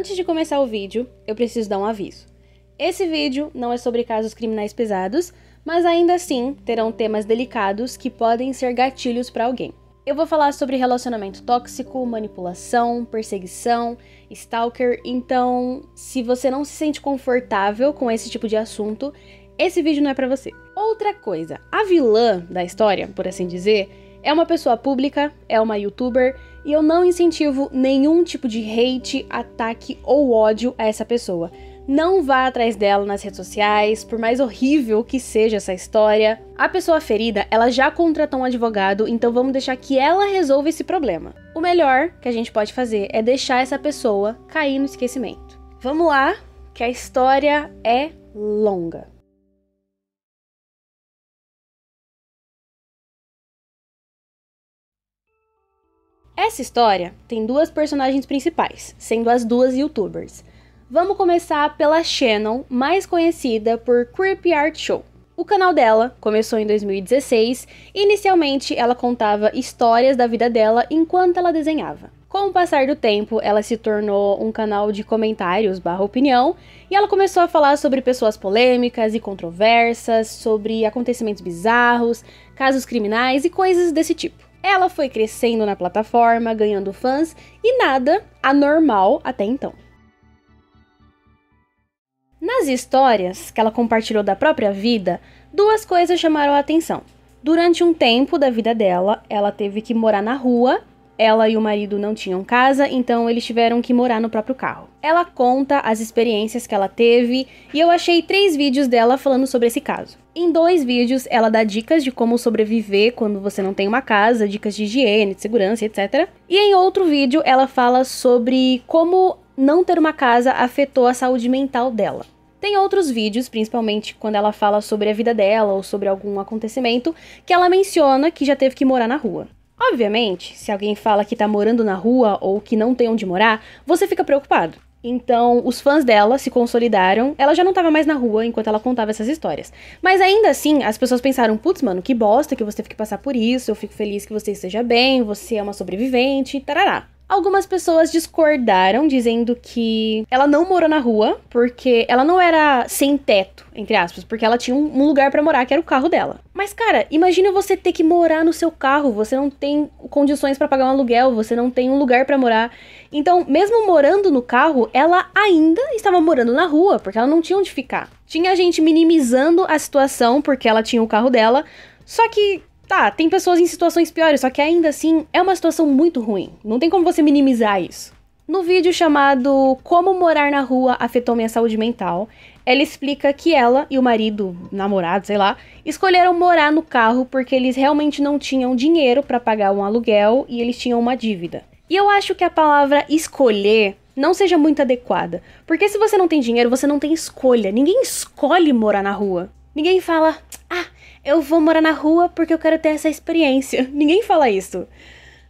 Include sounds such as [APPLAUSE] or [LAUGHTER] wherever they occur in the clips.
Antes de começar o vídeo, eu preciso dar um aviso. Esse vídeo não é sobre casos criminais pesados, mas ainda assim terão temas delicados que podem ser gatilhos para alguém. Eu vou falar sobre relacionamento tóxico, manipulação, perseguição, stalker, então, se você não se sente confortável com esse tipo de assunto, esse vídeo não é para você. Outra coisa, a vilã da história, por assim dizer, é uma pessoa pública, é uma youtuber, e eu não incentivo nenhum tipo de hate, ataque ou ódio a essa pessoa. Não vá atrás dela nas redes sociais, por mais horrível que seja essa história. A pessoa ferida, ela já contratou um advogado, então vamos deixar que ela resolva esse problema. O melhor que a gente pode fazer é deixar essa pessoa cair no esquecimento. Vamos lá, que a história é longa. Essa história tem duas personagens principais, sendo as duas youtubers. Vamos começar pela Shannon, mais conhecida por Creepy Art Show. O canal dela começou em 2016 e inicialmente ela contava histórias da vida dela enquanto ela desenhava. Com o passar do tempo, ela se tornou um canal de comentários barra opinião e ela começou a falar sobre pessoas polêmicas e controversas, sobre acontecimentos bizarros, casos criminais e coisas desse tipo. Ela foi crescendo na plataforma, ganhando fãs e nada anormal até então. Nas histórias que ela compartilhou da própria vida, duas coisas chamaram a atenção. Durante um tempo da vida dela, ela teve que morar na rua ela e o marido não tinham casa, então eles tiveram que morar no próprio carro. Ela conta as experiências que ela teve e eu achei três vídeos dela falando sobre esse caso. Em dois vídeos, ela dá dicas de como sobreviver quando você não tem uma casa, dicas de higiene, de segurança, etc. E em outro vídeo, ela fala sobre como não ter uma casa afetou a saúde mental dela. Tem outros vídeos, principalmente quando ela fala sobre a vida dela ou sobre algum acontecimento, que ela menciona que já teve que morar na rua. Obviamente, se alguém fala que tá morando na rua ou que não tem onde morar, você fica preocupado. Então, os fãs dela se consolidaram. Ela já não tava mais na rua enquanto ela contava essas histórias. Mas ainda assim, as pessoas pensaram: putz, mano, que bosta que você teve que passar por isso. Eu fico feliz que você esteja bem, você é uma sobrevivente, tarará. Algumas pessoas discordaram, dizendo que ela não morou na rua, porque ela não era sem teto, entre aspas, porque ela tinha um lugar para morar, que era o carro dela. Mas, cara, imagina você ter que morar no seu carro, você não tem condições para pagar um aluguel, você não tem um lugar para morar. Então, mesmo morando no carro, ela ainda estava morando na rua, porque ela não tinha onde ficar. Tinha gente minimizando a situação porque ela tinha o carro dela, só que Tá, tem pessoas em situações piores, só que ainda assim é uma situação muito ruim. Não tem como você minimizar isso. No vídeo chamado Como Morar na Rua Afetou Minha Saúde Mental, ela explica que ela e o marido, namorado, sei lá, escolheram morar no carro porque eles realmente não tinham dinheiro para pagar um aluguel e eles tinham uma dívida. E eu acho que a palavra escolher não seja muito adequada, porque se você não tem dinheiro, você não tem escolha. Ninguém escolhe morar na rua. Ninguém fala, eu vou morar na rua porque eu quero ter essa experiência. [LAUGHS] Ninguém fala isso.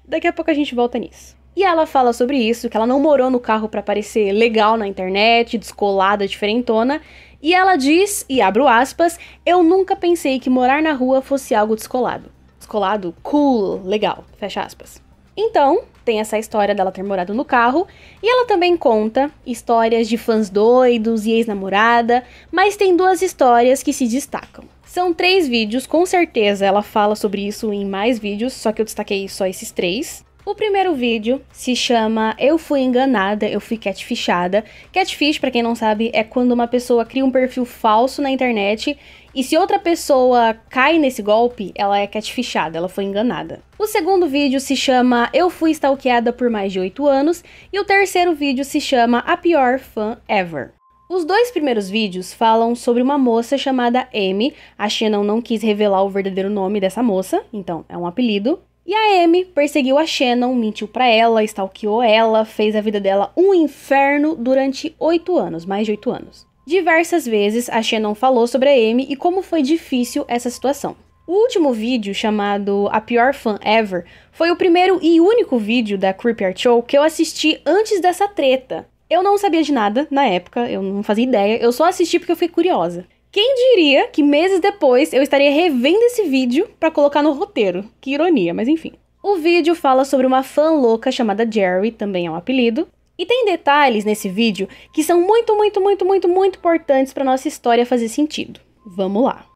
Daqui a pouco a gente volta nisso. E ela fala sobre isso, que ela não morou no carro para parecer legal na internet, descolada, diferentona. E ela diz, e abro aspas, eu nunca pensei que morar na rua fosse algo descolado. Descolado, cool, legal, fecha aspas. Então, tem essa história dela ter morado no carro, e ela também conta histórias de fãs doidos e ex-namorada, mas tem duas histórias que se destacam. São três vídeos, com certeza ela fala sobre isso em mais vídeos, só que eu destaquei só esses três. O primeiro vídeo se chama Eu Fui Enganada, Eu Fui Catfishada. Catfish, para quem não sabe, é quando uma pessoa cria um perfil falso na internet e se outra pessoa cai nesse golpe, ela é catfishada, ela foi enganada. O segundo vídeo se chama Eu Fui Stalkeada por Mais de 8 Anos e o terceiro vídeo se chama A Pior Fã Ever. Os dois primeiros vídeos falam sobre uma moça chamada Amy. A Shannon não quis revelar o verdadeiro nome dessa moça, então é um apelido. E a Amy perseguiu a Shannon, mentiu para ela, stalkeou ela, fez a vida dela um inferno durante oito anos, mais de oito anos. Diversas vezes a Shannon falou sobre a Amy e como foi difícil essa situação. O último vídeo, chamado A Pior Fan Ever, foi o primeiro e único vídeo da Creepy Art Show que eu assisti antes dessa treta. Eu não sabia de nada na época, eu não fazia ideia, eu só assisti porque eu fiquei curiosa. Quem diria que meses depois eu estaria revendo esse vídeo para colocar no roteiro? Que ironia, mas enfim. O vídeo fala sobre uma fã louca chamada Jerry, também é um apelido, E tem detalhes nesse vídeo que são muito, muito, muito, muito, muito importantes para nossa história fazer sentido. Vamos lá.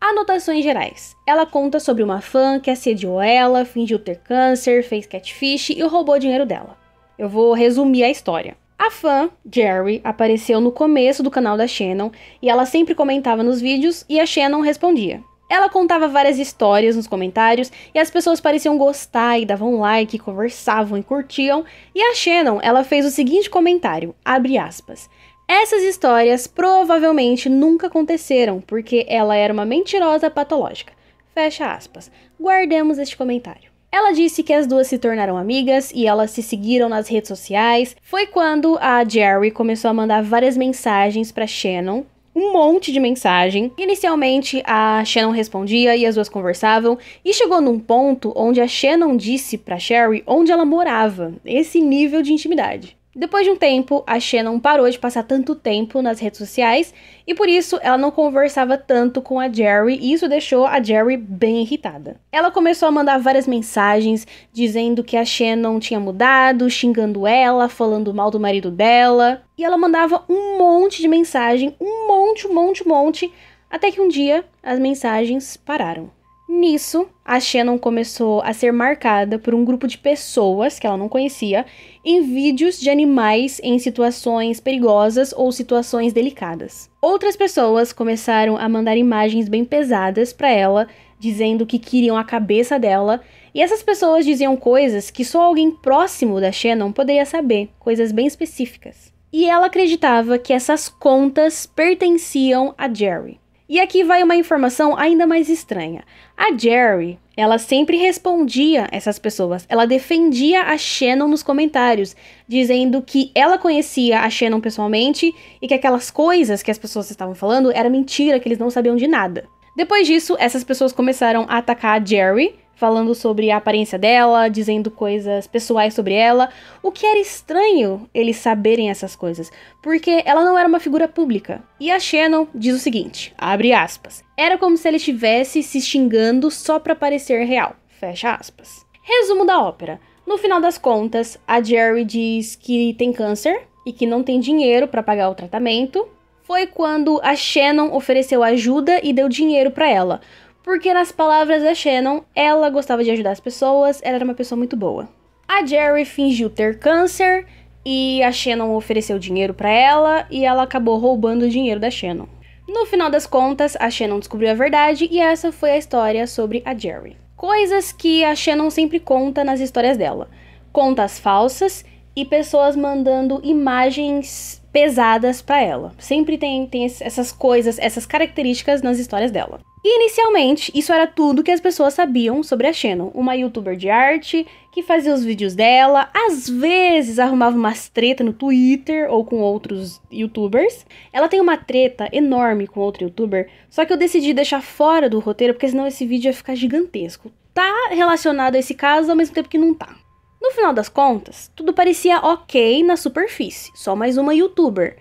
Anotações gerais. Ela conta sobre uma fã que assediou ela, fingiu ter câncer, fez catfish e roubou dinheiro dela. Eu vou resumir a história. A fã, Jerry, apareceu no começo do canal da Shannon e ela sempre comentava nos vídeos e a Shannon respondia. Ela contava várias histórias nos comentários e as pessoas pareciam gostar e davam like, conversavam e curtiam. E a Shannon, ela fez o seguinte comentário, abre aspas. Essas histórias provavelmente nunca aconteceram, porque ela era uma mentirosa patológica. Fecha aspas. Guardemos este comentário. Ela disse que as duas se tornaram amigas e elas se seguiram nas redes sociais. Foi quando a Jerry começou a mandar várias mensagens para Shannon, um monte de mensagem. Inicialmente, a Shannon respondia e as duas conversavam, e chegou num ponto onde a Shannon disse para Sherry onde ela morava. Esse nível de intimidade. Depois de um tempo, a Shannon parou de passar tanto tempo nas redes sociais e por isso ela não conversava tanto com a Jerry e isso deixou a Jerry bem irritada. Ela começou a mandar várias mensagens dizendo que a Shannon tinha mudado, xingando ela, falando mal do marido dela, e ela mandava um monte de mensagem, um monte, um monte, um monte, até que um dia as mensagens pararam. Nisso, a Shannon começou a ser marcada por um grupo de pessoas que ela não conhecia em vídeos de animais em situações perigosas ou situações delicadas. Outras pessoas começaram a mandar imagens bem pesadas para ela, dizendo que queriam a cabeça dela, e essas pessoas diziam coisas que só alguém próximo da Shannon poderia saber, coisas bem específicas. E ela acreditava que essas contas pertenciam a Jerry. E aqui vai uma informação ainda mais estranha. A Jerry, ela sempre respondia essas pessoas. Ela defendia a Shannon nos comentários, dizendo que ela conhecia a Shannon pessoalmente e que aquelas coisas que as pessoas estavam falando era mentira, que eles não sabiam de nada. Depois disso, essas pessoas começaram a atacar a Jerry, falando sobre a aparência dela, dizendo coisas pessoais sobre ela, o que era estranho eles saberem essas coisas, porque ela não era uma figura pública. E a Shannon diz o seguinte, abre aspas, era como se ele estivesse se xingando só para parecer real, fecha aspas. Resumo da ópera. No final das contas, a Jerry diz que tem câncer e que não tem dinheiro para pagar o tratamento. Foi quando a Shannon ofereceu ajuda e deu dinheiro para ela, porque nas palavras da Shannon, ela gostava de ajudar as pessoas, ela era uma pessoa muito boa. A Jerry fingiu ter câncer e a Shannon ofereceu dinheiro para ela e ela acabou roubando o dinheiro da Shannon. No final das contas, a Shannon descobriu a verdade e essa foi a história sobre a Jerry. Coisas que a Shannon sempre conta nas histórias dela: contas falsas e pessoas mandando imagens pesadas para ela. Sempre tem, tem essas coisas, essas características nas histórias dela. Inicialmente, isso era tudo que as pessoas sabiam sobre a Shannon, uma youtuber de arte que fazia os vídeos dela, às vezes arrumava umas treta no Twitter ou com outros youtubers. Ela tem uma treta enorme com outro youtuber, só que eu decidi deixar fora do roteiro porque senão esse vídeo ia ficar gigantesco. Tá relacionado a esse caso ao mesmo tempo que não tá. No final das contas, tudo parecia ok na superfície, só mais uma youtuber.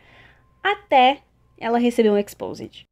Até ela recebeu um exposed.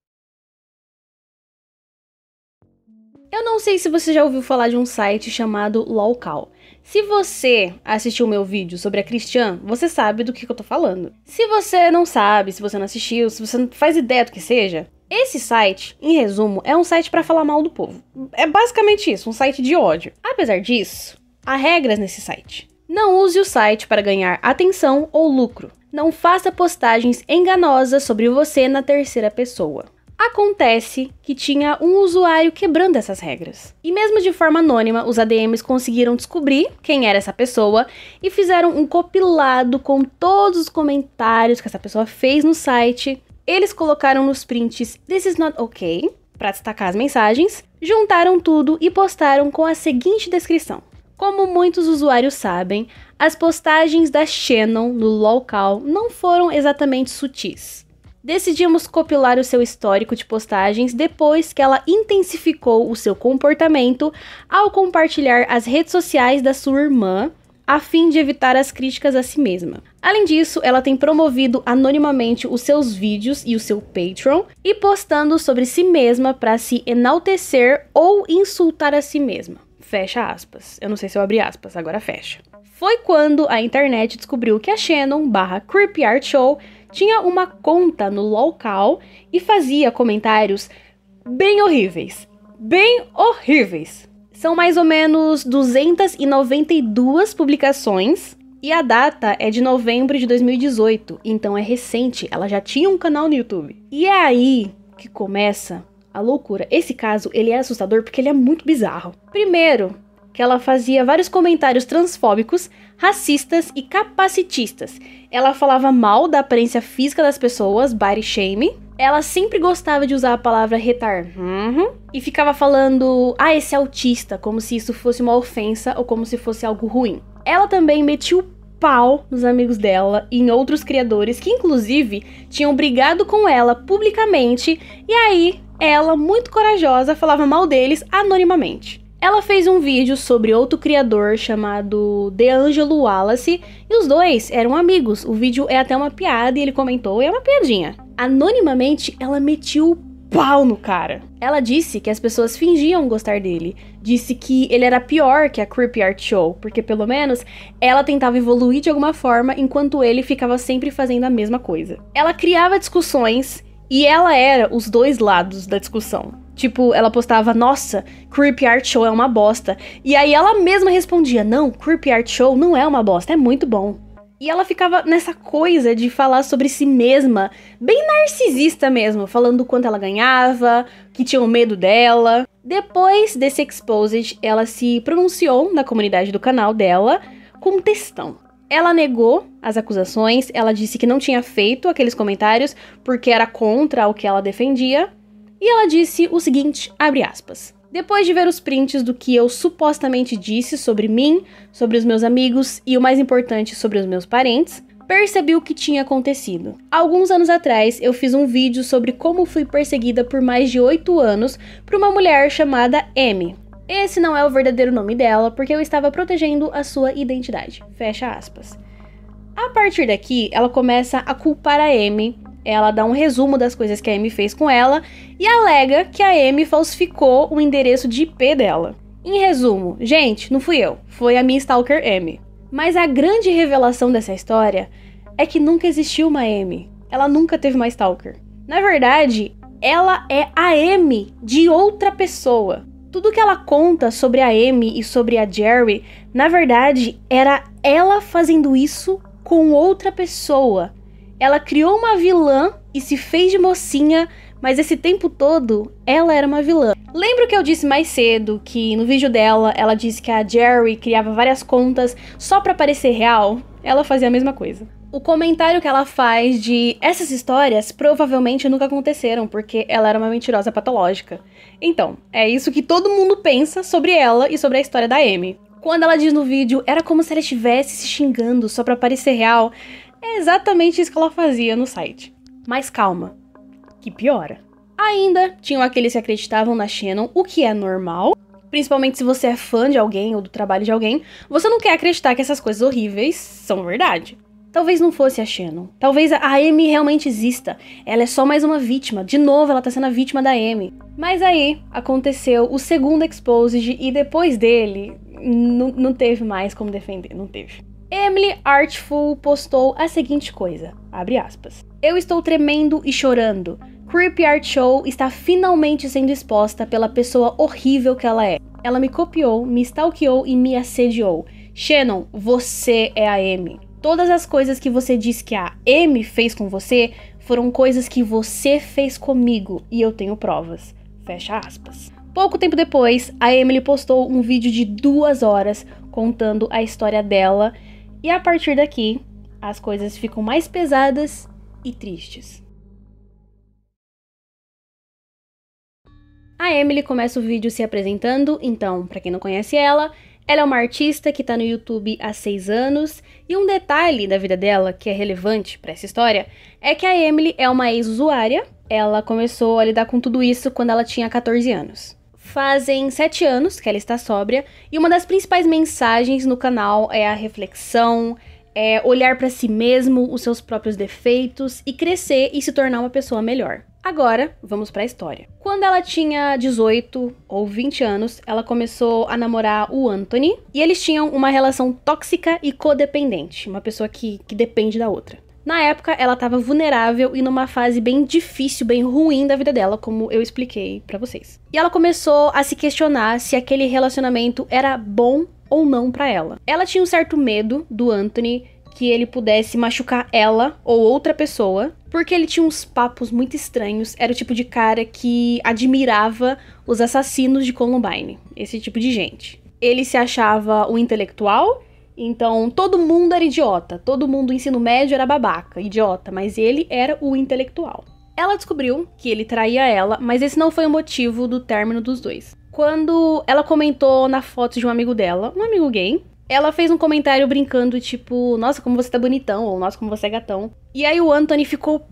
Eu não sei se você já ouviu falar de um site chamado Lolcal. Se você assistiu o meu vídeo sobre a Christian, você sabe do que, eu tô falando. Se você não sabe, se você não assistiu, se você não faz ideia do que seja, esse site, em resumo, é um site para falar mal do povo. É basicamente isso, um site de ódio. Apesar disso, há regras nesse site. Não use o site para ganhar atenção ou lucro. Não faça postagens enganosas sobre você na terceira pessoa. Acontece que tinha um usuário quebrando essas regras. E mesmo de forma anônima, os ADMs conseguiram descobrir quem era essa pessoa e fizeram um compilado com todos os comentários que essa pessoa fez no site. Eles colocaram nos prints This is not okay para destacar as mensagens, juntaram tudo e postaram com a seguinte descrição: Como muitos usuários sabem, as postagens da Shannon no local não foram exatamente sutis decidimos compilar o seu histórico de postagens depois que ela intensificou o seu comportamento ao compartilhar as redes sociais da sua irmã, a fim de evitar as críticas a si mesma. Além disso, ela tem promovido anonimamente os seus vídeos e o seu Patreon e postando sobre si mesma para se enaltecer ou insultar a si mesma. Fecha aspas. Eu não sei se eu abri aspas, agora fecha. Foi quando a internet descobriu que a Shannon barra Creepy Art Show tinha uma conta no local e fazia comentários bem horríveis. Bem horríveis. São mais ou menos 292 publicações e a data é de novembro de 2018, então é recente, ela já tinha um canal no YouTube. E é aí que começa a loucura. Esse caso, ele é assustador porque ele é muito bizarro. Primeiro, que ela fazia vários comentários transfóbicos, racistas e capacitistas. Ela falava mal da aparência física das pessoas, body shaming. Ela sempre gostava de usar a palavra retar uhum, e ficava falando, ah, esse autista, como se isso fosse uma ofensa ou como se fosse algo ruim. Ela também metia o pau nos amigos dela e em outros criadores que, inclusive, tinham brigado com ela publicamente, e aí ela, muito corajosa, falava mal deles anonimamente. Ela fez um vídeo sobre outro criador chamado DeAngelo Wallace e os dois eram amigos. O vídeo é até uma piada e ele comentou, e é uma piadinha. Anonimamente, ela metiu o pau no cara. Ela disse que as pessoas fingiam gostar dele. Disse que ele era pior que a Creepy Art Show, porque pelo menos ela tentava evoluir de alguma forma enquanto ele ficava sempre fazendo a mesma coisa. Ela criava discussões e ela era os dois lados da discussão. Tipo, ela postava, nossa, Creepy Art Show é uma bosta. E aí ela mesma respondia, não, Creepy Art Show não é uma bosta, é muito bom. E ela ficava nessa coisa de falar sobre si mesma, bem narcisista mesmo, falando quanto ela ganhava, que tinham medo dela. Depois desse exposed, ela se pronunciou na comunidade do canal dela com textão. Ela negou as acusações, ela disse que não tinha feito aqueles comentários porque era contra o que ela defendia, e ela disse o seguinte, abre aspas: depois de ver os prints do que eu supostamente disse sobre mim, sobre os meus amigos e o mais importante, sobre os meus parentes, percebi o que tinha acontecido. Alguns anos atrás, eu fiz um vídeo sobre como fui perseguida por mais de 8 anos por uma mulher chamada Amy. Esse não é o verdadeiro nome dela, porque eu estava protegendo a sua identidade. Fecha aspas. A partir daqui, ela começa a culpar a Amy. Ela dá um resumo das coisas que a Amy fez com ela e alega que a Amy falsificou o endereço de IP dela. Em resumo, gente, não fui eu, foi a minha stalker Amy. Mas a grande revelação dessa história é que nunca existiu uma Amy. Ela nunca teve uma stalker. Na verdade, ela é a Amy de outra pessoa. Tudo que ela conta sobre a Amy e sobre a Jerry, na verdade, era ela fazendo isso com outra pessoa. Ela criou uma vilã e se fez de mocinha, mas esse tempo todo ela era uma vilã. Lembro que eu disse mais cedo que no vídeo dela ela disse que a Jerry criava várias contas só para parecer real? Ela fazia a mesma coisa. O comentário que ela faz de essas histórias provavelmente nunca aconteceram, porque ela era uma mentirosa patológica. Então, é isso que todo mundo pensa sobre ela e sobre a história da Amy. Quando ela diz no vídeo, era como se ela estivesse se xingando só para parecer real. É exatamente isso que ela fazia no site. Mas calma, que piora. Ainda tinham aqueles que acreditavam na Shannon, o que é normal. Principalmente se você é fã de alguém ou do trabalho de alguém, você não quer acreditar que essas coisas horríveis são verdade. Talvez não fosse a Shannon. Talvez a Amy realmente exista. Ela é só mais uma vítima. De novo, ela tá sendo a vítima da Amy. Mas aí aconteceu o segundo exposed e depois dele não teve mais como defender, não teve. Emily Artful postou a seguinte coisa, abre aspas. Eu estou tremendo e chorando. Creepy Art Show está finalmente sendo exposta pela pessoa horrível que ela é. Ela me copiou, me stalkeou e me assediou. Shannon, você é a Amy. Todas as coisas que você diz que a M fez com você foram coisas que você fez comigo e eu tenho provas. Fecha aspas. Pouco tempo depois, a Emily postou um vídeo de duas horas contando a história dela, e a partir daqui, as coisas ficam mais pesadas e tristes. A Emily começa o vídeo se apresentando, então, para quem não conhece ela, ela é uma artista que está no YouTube há seis anos, e um detalhe da vida dela que é relevante para essa história é que a Emily é uma ex-usuária. Ela começou a lidar com tudo isso quando ela tinha 14 anos. Fazem sete anos que ela está sóbria, e uma das principais mensagens no canal é a reflexão, é olhar para si mesmo, os seus próprios defeitos e crescer e se tornar uma pessoa melhor. Agora, vamos para a história. Quando ela tinha 18 ou 20 anos, ela começou a namorar o Anthony e eles tinham uma relação tóxica e codependente, uma pessoa que, que depende da outra. Na época, ela estava vulnerável e numa fase bem difícil, bem ruim da vida dela, como eu expliquei para vocês. E ela começou a se questionar se aquele relacionamento era bom ou não para ela. Ela tinha um certo medo do Anthony que ele pudesse machucar ela ou outra pessoa, porque ele tinha uns papos muito estranhos. Era o tipo de cara que admirava os assassinos de Columbine, esse tipo de gente. Ele se achava o intelectual, então todo mundo era idiota, todo mundo do ensino médio era babaca, idiota, mas ele era o intelectual. Ela descobriu que ele traía ela, mas esse não foi o motivo do término dos dois. Quando ela comentou na foto de um amigo dela, um amigo gay, ela fez um comentário brincando, tipo, nossa, como você tá bonitão, ou nossa, como você é gatão. E aí o Anthony ficou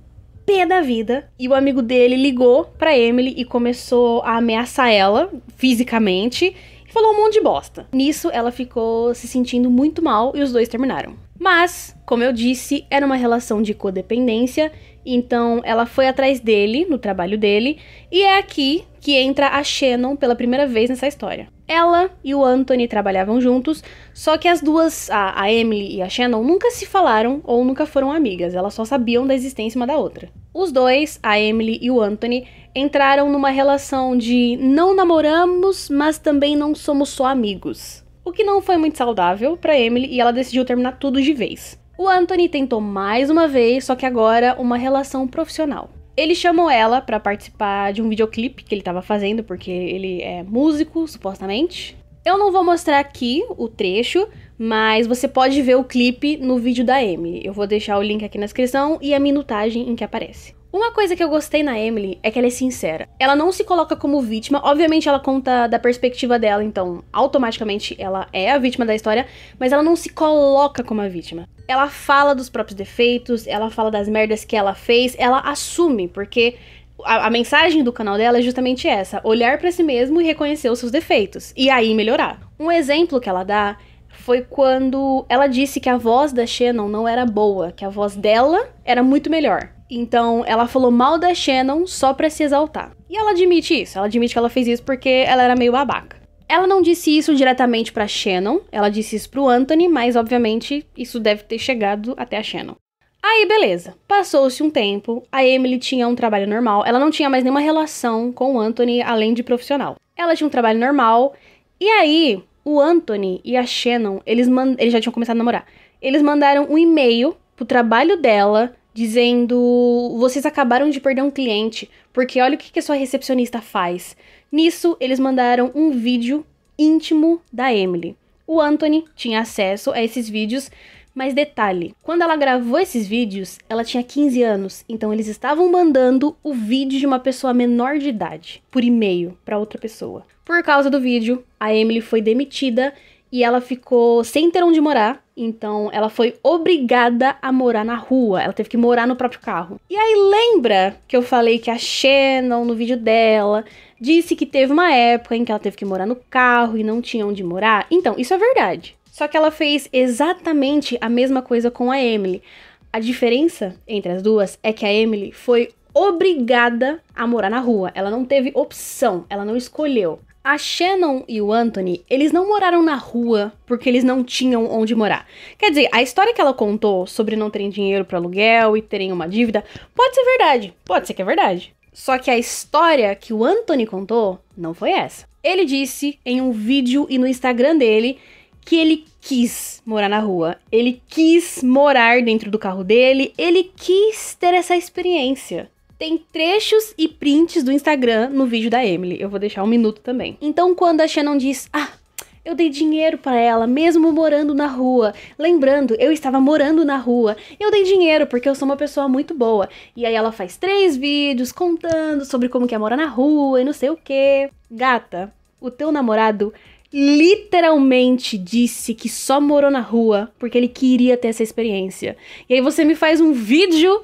pé da vida e o amigo dele ligou pra Emily e começou a ameaçar ela fisicamente falou um monte de bosta. Nisso ela ficou se sentindo muito mal e os dois terminaram. Mas, como eu disse, era uma relação de codependência, então ela foi atrás dele, no trabalho dele, e é aqui que entra a Shannon pela primeira vez nessa história. Ela e o Anthony trabalhavam juntos, só que as duas, a, a, Emily e a Shannon, nunca se falaram ou nunca foram amigas, elas só sabiam da existência uma da outra. Os dois, a Emily e o Anthony, entraram numa relação de não namoramos, mas também não somos só amigos. O que não foi muito saudável para Emily e ela decidiu terminar tudo de vez. O Anthony tentou mais uma vez, só que agora uma relação profissional. Ele chamou ela para participar de um videoclipe que ele estava fazendo, porque ele é músico, supostamente. Eu não vou mostrar aqui o trecho, mas você pode ver o clipe no vídeo da Emily. Eu vou deixar o link aqui na descrição e a minutagem em que aparece. Uma coisa que eu gostei na Emily é que ela é sincera. Ela não se coloca como vítima, obviamente ela conta da perspectiva dela, então automaticamente ela é a vítima da história, mas ela não se coloca como a vítima. Ela fala dos próprios defeitos, ela fala das merdas que ela fez, ela assume, porque a, a mensagem do canal dela é justamente essa: olhar para si mesmo e reconhecer os seus defeitos, e aí melhorar. Um exemplo que ela dá foi quando ela disse que a voz da Shannon não era boa, que a voz dela era muito melhor. Então, ela falou mal da Shannon só pra se exaltar. E ela admite isso, ela admite que ela fez isso porque ela era meio babaca. Ela não disse isso diretamente para Shannon, ela disse isso pro Anthony, mas obviamente isso deve ter chegado até a Shannon. Aí, beleza. Passou-se um tempo, a Emily tinha um trabalho normal, ela não tinha mais nenhuma relação com o Anthony além de profissional. Ela tinha um trabalho normal, e aí o Anthony e a Shannon, eles, eles já tinham começado a namorar. Eles mandaram um e-mail pro trabalho dela dizendo: vocês acabaram de perder um cliente, porque olha o que, que a sua recepcionista faz. Nisso, eles mandaram um vídeo íntimo da Emily. O Anthony tinha acesso a esses vídeos, mas detalhe: quando ela gravou esses vídeos, ela tinha 15 anos, então eles estavam mandando o vídeo de uma pessoa menor de idade por e-mail para outra pessoa. Por causa do vídeo, a Emily foi demitida e ela ficou sem ter onde morar, então ela foi obrigada a morar na rua, ela teve que morar no próprio carro. E aí lembra que eu falei que a Shannon no vídeo dela disse que teve uma época em que ela teve que morar no carro e não tinha onde morar? Então, isso é verdade. Só que ela fez exatamente a mesma coisa com a Emily. A diferença entre as duas é que a Emily foi obrigada a morar na rua. Ela não teve opção, ela não escolheu. A Shannon e o Anthony, eles não moraram na rua porque eles não tinham onde morar. Quer dizer, a história que ela contou sobre não terem dinheiro para aluguel e terem uma dívida pode ser verdade, pode ser que é verdade. Só que a história que o Anthony contou não foi essa. Ele disse em um vídeo e no Instagram dele que ele quis morar na rua, ele quis morar dentro do carro dele, ele quis ter essa experiência. Tem trechos e prints do Instagram no vídeo da Emily. Eu vou deixar um minuto também. Então, quando a Shannon diz: Ah, eu dei dinheiro para ela, mesmo morando na rua. Lembrando, eu estava morando na rua. Eu dei dinheiro porque eu sou uma pessoa muito boa. E aí ela faz três vídeos contando sobre como que é morar na rua e não sei o que. Gata, o teu namorado literalmente disse que só morou na rua porque ele queria ter essa experiência. E aí você me faz um vídeo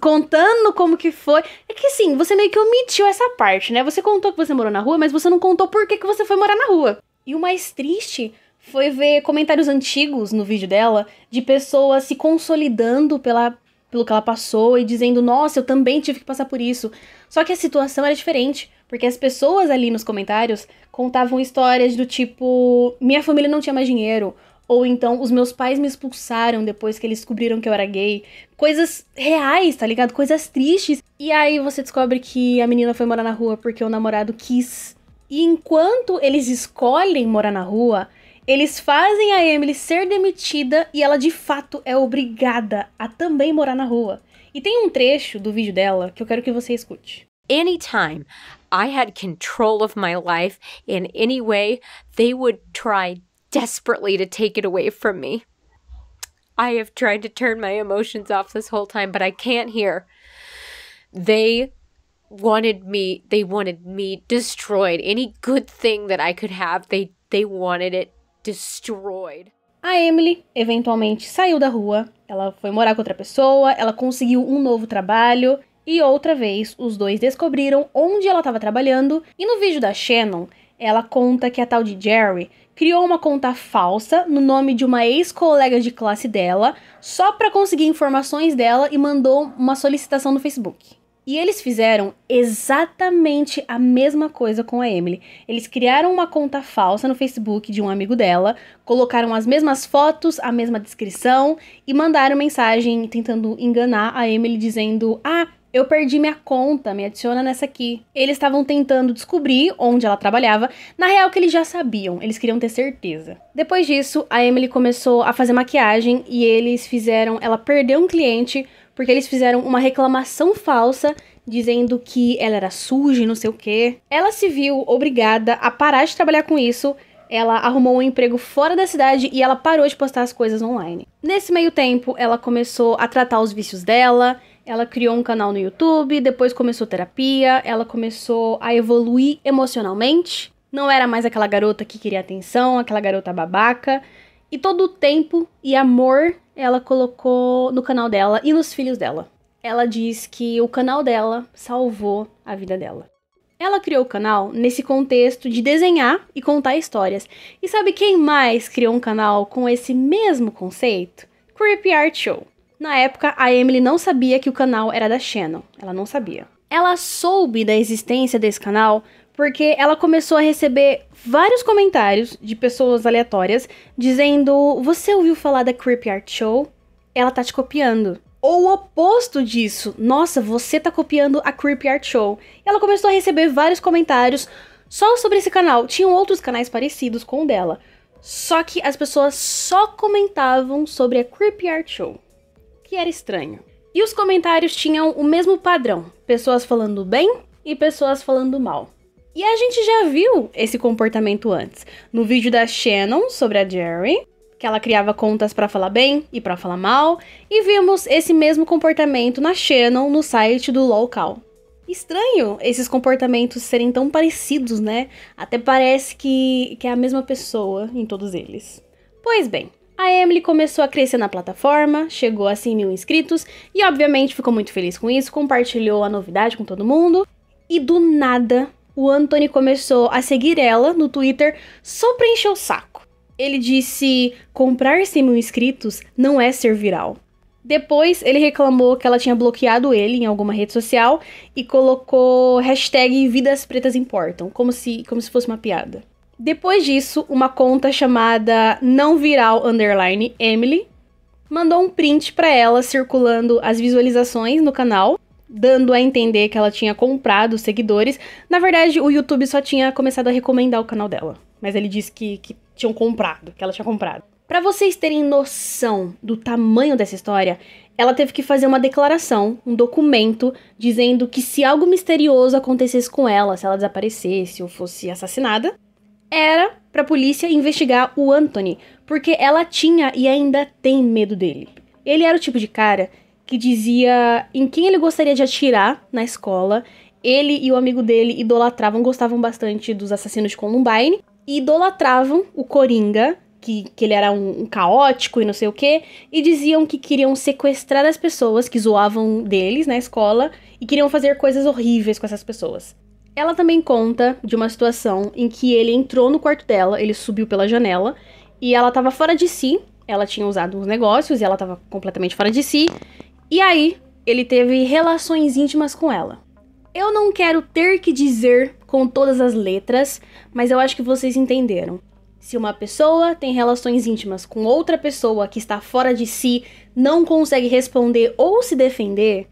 contando como que foi. É que assim, você meio que omitiu essa parte, né? Você contou que você morou na rua, mas você não contou por que, que você foi morar na rua. E o mais triste foi ver comentários antigos no vídeo dela de pessoas se consolidando pela pelo que ela passou e dizendo: Nossa, eu também tive que passar por isso. Só que a situação era diferente, porque as pessoas ali nos comentários contavam histórias do tipo: Minha família não tinha mais dinheiro. Ou então, os meus pais me expulsaram depois que eles descobriram que eu era gay. Coisas reais, tá ligado? Coisas tristes. E aí você descobre que a menina foi morar na rua porque o namorado quis. E enquanto eles escolhem morar na rua, eles fazem a Emily ser demitida e ela de fato é obrigada a também morar na rua. E tem um trecho do vídeo dela que eu quero que você escute. Anytime I had control of my life in any way, they would try desperately to take it away from me. I have tried to turn my emotions off this whole time, but I can't hear. They wanted me they wanted me destroyed. Any good thing that I could have, they they wanted it destroyed. A Emily eventualmente saiu da rua, ela foi morar com outra pessoa, ela conseguiu um novo trabalho e outra vez os dois descobriram onde ela estava trabalhando. E no vídeo da Shannon, ela conta que a tal de Jerry criou uma conta falsa no nome de uma ex-colega de classe dela, só para conseguir informações dela e mandou uma solicitação no Facebook. E eles fizeram exatamente a mesma coisa com a Emily. Eles criaram uma conta falsa no Facebook de um amigo dela, colocaram as mesmas fotos, a mesma descrição e mandaram mensagem tentando enganar a Emily dizendo: "Ah, eu perdi minha conta, me adiciona nessa aqui. Eles estavam tentando descobrir onde ela trabalhava. Na real, que eles já sabiam, eles queriam ter certeza. Depois disso, a Emily começou a fazer maquiagem e eles fizeram ela perder um cliente porque eles fizeram uma reclamação falsa dizendo que ela era suja e não sei o quê. Ela se viu obrigada a parar de trabalhar com isso. Ela arrumou um emprego fora da cidade e ela parou de postar as coisas online. Nesse meio tempo, ela começou a tratar os vícios dela. Ela criou um canal no YouTube, depois começou terapia, ela começou a evoluir emocionalmente. Não era mais aquela garota que queria atenção, aquela garota babaca. E todo o tempo e amor ela colocou no canal dela e nos filhos dela. Ela diz que o canal dela salvou a vida dela. Ela criou o canal nesse contexto de desenhar e contar histórias. E sabe quem mais criou um canal com esse mesmo conceito? Creepy Art Show. Na época, a Emily não sabia que o canal era da Shannon. Ela não sabia. Ela soube da existência desse canal porque ela começou a receber vários comentários de pessoas aleatórias dizendo: Você ouviu falar da Creepy Art Show? Ela tá te copiando. Ou o oposto disso, nossa, você tá copiando a Creepy Art Show. Ela começou a receber vários comentários só sobre esse canal. Tinham outros canais parecidos com o dela. Só que as pessoas só comentavam sobre a Creepy Art Show. Que era estranho. E os comentários tinham o mesmo padrão: pessoas falando bem e pessoas falando mal. E a gente já viu esse comportamento antes. No vídeo da Shannon sobre a Jerry, que ela criava contas para falar bem e para falar mal, e vimos esse mesmo comportamento na Shannon no site do local. Estranho esses comportamentos serem tão parecidos, né? Até parece que, que é a mesma pessoa em todos eles. Pois bem, a Emily começou a crescer na plataforma, chegou a 100 mil inscritos e, obviamente, ficou muito feliz com isso, compartilhou a novidade com todo mundo. E do nada, o Anthony começou a seguir ela no Twitter só pra encher o saco. Ele disse: comprar 100 mil inscritos não é ser viral. Depois ele reclamou que ela tinha bloqueado ele em alguma rede social e colocou hashtag Vidas Pretas Importam, como se, como se fosse uma piada. Depois disso, uma conta chamada não viral underline Emily mandou um print para ela circulando as visualizações no canal dando a entender que ela tinha comprado seguidores. Na verdade, o YouTube só tinha começado a recomendar o canal dela. Mas ele disse que, que tinham comprado, que ela tinha comprado. Para vocês terem noção do tamanho dessa história, ela teve que fazer uma declaração, um documento, dizendo que se algo misterioso acontecesse com ela, se ela desaparecesse ou fosse assassinada, era para a polícia investigar o Anthony, porque ela tinha e ainda tem medo dele. Ele era o tipo de cara que dizia em quem ele gostaria de atirar na escola. Ele e o amigo dele idolatravam, gostavam bastante dos assassinos de Columbine, e idolatravam o Coringa, que, que ele era um, um, caótico e não sei o que, e diziam que queriam sequestrar as pessoas que zoavam deles na escola e queriam fazer coisas horríveis com essas pessoas. Ela também conta de uma situação em que ele entrou no quarto dela, ele subiu pela janela e ela tava fora de si, ela tinha usado uns negócios e ela tava completamente fora de si, E aí, ele teve relações íntimas com ela. Eu não quero ter que dizer com todas as letras, mas eu acho que vocês entenderam. Se uma pessoa tem relações íntimas com outra pessoa que está fora de si, não consegue responder ou se defender,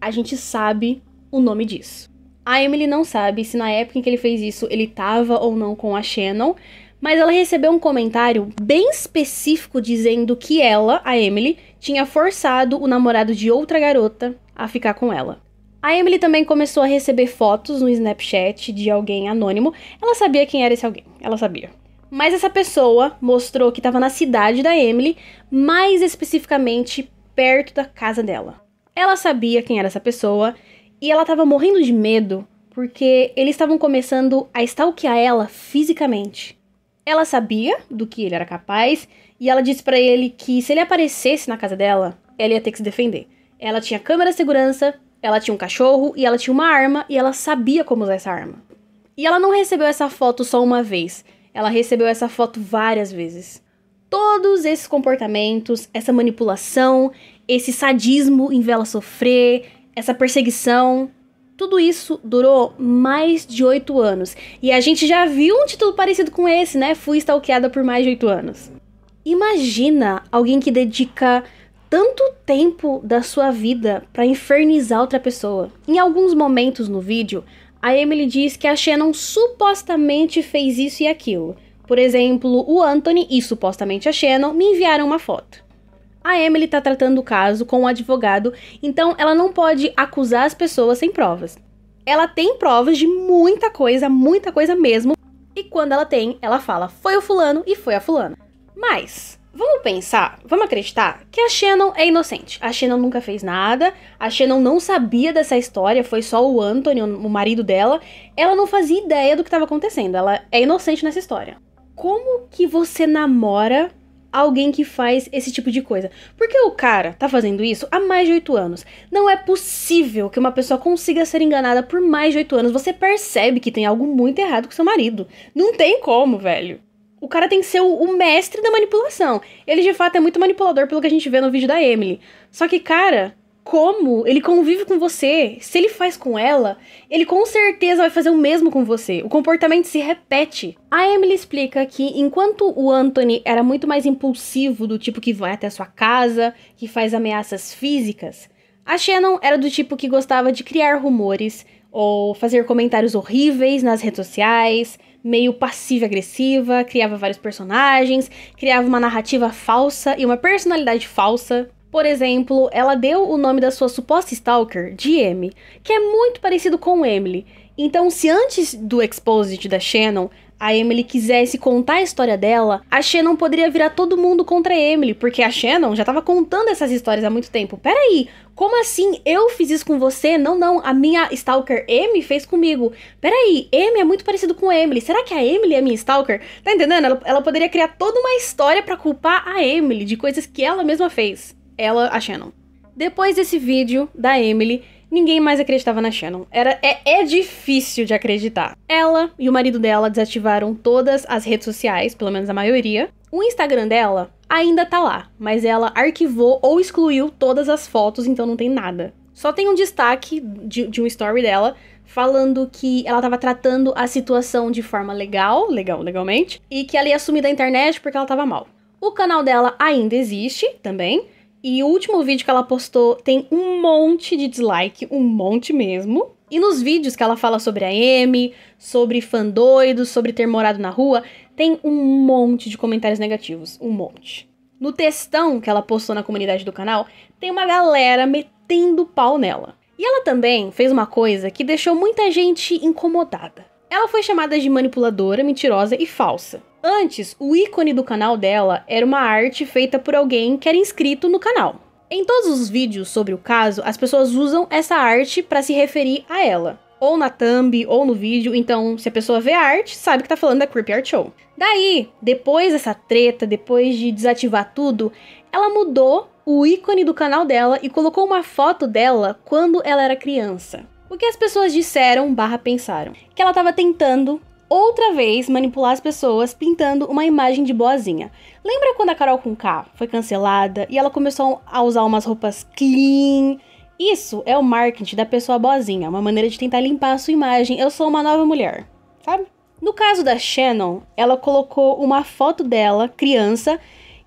a gente sabe o nome disso. A Emily não sabe se na época em que ele fez isso ele estava ou não com a Shannon, mas ela recebeu um comentário bem específico dizendo que ela, a Emily, tinha forçado o namorado de outra garota a ficar com ela. A Emily também começou a receber fotos no Snapchat de alguém anônimo. Ela sabia quem era esse alguém, ela sabia. Mas essa pessoa mostrou que estava na cidade da Emily, mais especificamente perto da casa dela. Ela sabia quem era essa pessoa e ela tava morrendo de medo porque eles estavam começando a stalkear ela fisicamente. Ela sabia do que ele era capaz e ela disse para ele que se ele aparecesse na casa dela, ela ia ter que se defender. Ela tinha câmera de segurança, ela tinha um cachorro e ela tinha uma arma e ela sabia como usar essa arma. E ela não recebeu essa foto só uma vez, ela recebeu essa foto várias vezes. Todos esses comportamentos, essa manipulação, esse sadismo em vela sofrer, essa perseguição, tudo isso durou mais de oito anos. E a gente já viu um título parecido com esse, né? Fui stalkeada por mais de oito anos. Imagina alguém que dedica tanto tempo da sua vida para infernizar outra pessoa. Em alguns momentos no vídeo, a Emily diz que a Shannon supostamente fez isso e aquilo. Por exemplo, o Anthony e supostamente a Shannon me enviaram uma foto. A Emily está tratando o caso com o um advogado, então ela não pode acusar as pessoas sem provas. Ela tem provas de muita coisa, muita coisa mesmo, e quando ela tem, ela fala: foi o fulano e foi a fulana. Mas, vamos pensar, vamos acreditar que a Shannon é inocente. A Shannon nunca fez nada, a Shannon não sabia dessa história, foi só o Anthony, o marido dela. Ela não fazia ideia do que estava acontecendo, ela é inocente nessa história. Como que você namora alguém que faz esse tipo de coisa. Porque o cara tá fazendo isso há mais de oito anos. Não é possível que uma pessoa consiga ser enganada por mais de oito anos. Você percebe que tem algo muito errado com seu marido. Não tem como, velho. O cara tem que ser o, o mestre da manipulação. Ele de fato é muito manipulador pelo que a gente vê no vídeo da Emily. Só que, cara, como ele convive com você, se ele faz com ela, ele com certeza vai fazer o mesmo com você. O comportamento se repete. A Emily explica que enquanto o Anthony era muito mais impulsivo, do tipo que vai até a sua casa, que faz ameaças físicas, a Shannon era do tipo que gostava de criar rumores ou fazer comentários horríveis nas redes sociais, meio passiva-agressiva, criava vários personagens, criava uma narrativa falsa e uma personalidade falsa. Por exemplo, ela deu o nome da sua suposta stalker de M, que é muito parecido com Emily. Então, se antes do exposit da Shannon, a Emily quisesse contar a história dela, a Shannon poderia virar todo mundo contra a Emily, porque a Shannon já estava contando essas histórias há muito tempo. Peraí, como assim eu fiz isso com você? Não, não, a minha stalker Emily fez comigo. Peraí, Emily é muito parecido com Emily. Será que a Emily é minha stalker? Tá entendendo? Ela, ela poderia criar toda uma história para culpar a Emily de coisas que ela mesma fez ela, a Shannon. Depois desse vídeo da Emily, ninguém mais acreditava na Shannon. Era, é, é difícil de acreditar. Ela e o marido dela desativaram todas as redes sociais, pelo menos a maioria. O Instagram dela ainda tá lá, mas ela arquivou ou excluiu todas as fotos, então não tem nada. Só tem um destaque de, de um story dela falando que ela estava tratando a situação de forma legal, legal, legalmente, e que ela ia sumir da internet porque ela estava mal. O canal dela ainda existe também, e o último vídeo que ela postou tem um monte de dislike, um monte mesmo. E nos vídeos que ela fala sobre a Amy, sobre fã doido, sobre ter morado na rua, tem um monte de comentários negativos, um monte. No textão que ela postou na comunidade do canal, tem uma galera metendo pau nela. E ela também fez uma coisa que deixou muita gente incomodada. Ela foi chamada de manipuladora, mentirosa e falsa. Antes, o ícone do canal dela era uma arte feita por alguém que era inscrito no canal. Em todos os vídeos sobre o caso, as pessoas usam essa arte para se referir a ela. Ou na thumb, ou no vídeo, então se a pessoa vê a arte, sabe que tá falando da Creepy Art Show. Daí, depois dessa treta, depois de desativar tudo, ela mudou o ícone do canal dela e colocou uma foto dela quando ela era criança. O que as pessoas disseram barra pensaram? Que ela estava tentando outra vez manipular as pessoas pintando uma imagem de boazinha. Lembra quando a Carol com K foi cancelada e ela começou a usar umas roupas clean? Isso é o marketing da pessoa boazinha, uma maneira de tentar limpar a sua imagem. Eu sou uma nova mulher, sabe? No caso da Shannon, ela colocou uma foto dela, criança,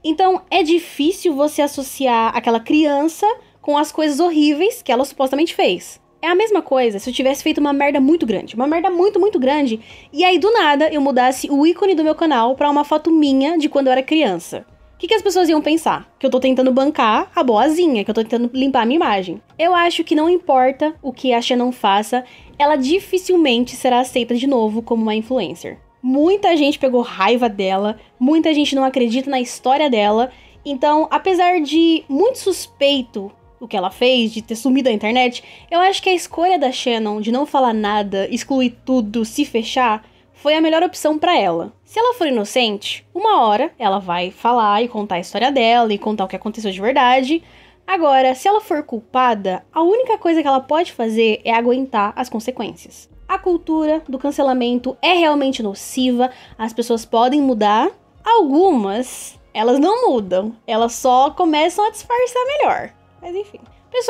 então é difícil você associar aquela criança com as coisas horríveis que ela supostamente fez. É a mesma coisa se eu tivesse feito uma merda muito grande, uma merda muito, muito grande, e aí do nada eu mudasse o ícone do meu canal para uma foto minha de quando eu era criança. O que, que, as pessoas iam pensar? Que eu tô tentando bancar a boazinha, que eu tô tentando limpar a minha imagem. Eu acho que não importa o que a Shannon faça, ela dificilmente será aceita de novo como uma influencer. Muita gente pegou raiva dela, muita gente não acredita na história dela. Então, apesar de muito suspeito o que ela fez, de ter sumido da internet, eu acho que a escolha da Shannon de não falar nada, excluir tudo, se fechar, foi a melhor opção para ela. Se ela for inocente, uma hora ela vai falar e contar a história dela e contar o que aconteceu de verdade. Agora, se ela for culpada, a única coisa que ela pode fazer é aguentar as consequências. A cultura do cancelamento é realmente nociva, as pessoas podem mudar, algumas elas não mudam, elas só começam a disfarçar melhor. Mas enfim.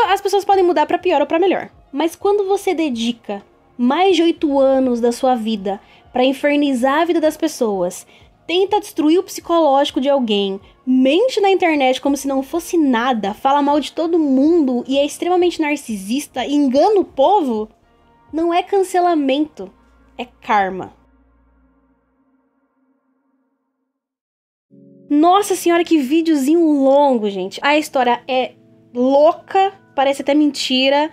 As pessoas podem mudar para pior ou para melhor. Mas quando você dedica mais de oito anos da sua vida para infernizar a vida das pessoas, tenta destruir o psicológico de alguém, mente na internet como se não fosse nada, fala mal de todo mundo e é extremamente narcisista e engana o povo, não é cancelamento, é karma. Nossa senhora, que videozinho longo, gente. A história é louca, parece até mentira.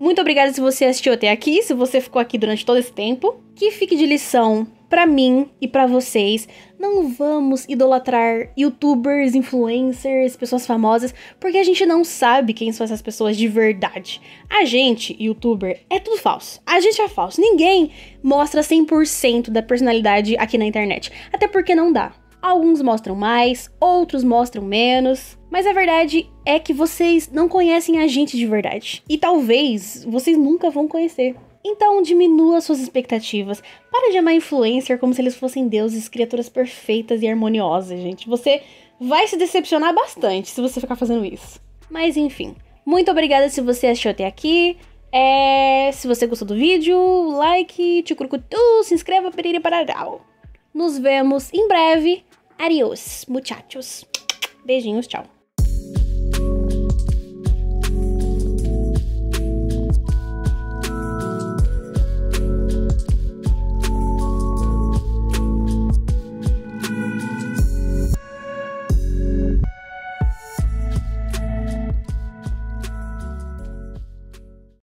Muito obrigada se você assistiu até aqui, se você ficou aqui durante todo esse tempo. Que fique de lição para mim e para vocês. Não vamos idolatrar youtubers, influencers, pessoas famosas, porque a gente não sabe quem são essas pessoas de verdade. A gente, youtuber, é tudo falso. A gente é falso. Ninguém mostra 100% da personalidade aqui na internet. Até porque não dá. Alguns mostram mais, outros mostram menos. Mas a verdade é que vocês não conhecem a gente de verdade. E talvez vocês nunca vão conhecer. Então diminua suas expectativas. Para de amar influencer como se eles fossem deuses, criaturas perfeitas e harmoniosas, gente. Você vai se decepcionar bastante se você ficar fazendo isso. Mas enfim. Muito obrigada se você assistiu até aqui. É... Se você gostou do vídeo, like, tchucurucutu, se inscreva, periri pararau. Nos vemos em breve. Adiós, muchachos. Beijinhos, tchau.